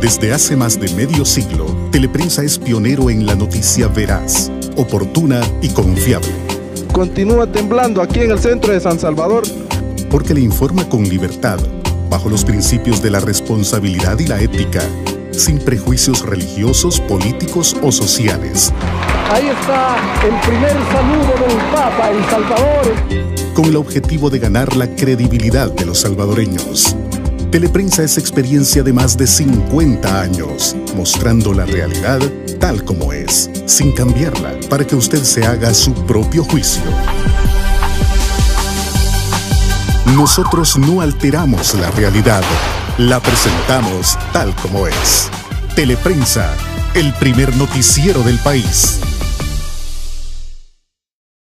Desde hace más de medio siglo, Teleprensa es pionero en la noticia veraz, oportuna y confiable. Continúa temblando aquí en el centro de San Salvador. Porque le informa con libertad, bajo los principios de la responsabilidad y la ética, sin prejuicios religiosos, políticos o sociales. Ahí está el primer saludo del Papa en Salvador. Con el objetivo de ganar la credibilidad de los salvadoreños. Teleprensa es experiencia de más de 50 años, mostrando la realidad tal como es, sin cambiarla, para que usted se haga su propio juicio. Nosotros no alteramos la realidad, la presentamos tal como es. Teleprensa, el primer noticiero del país.